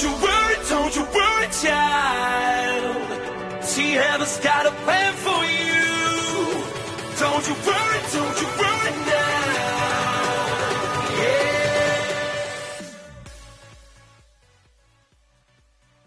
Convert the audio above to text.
Don't you worry, don't you worry, child. See, heaven's got a plan for you. Don't you worry, don't you worry.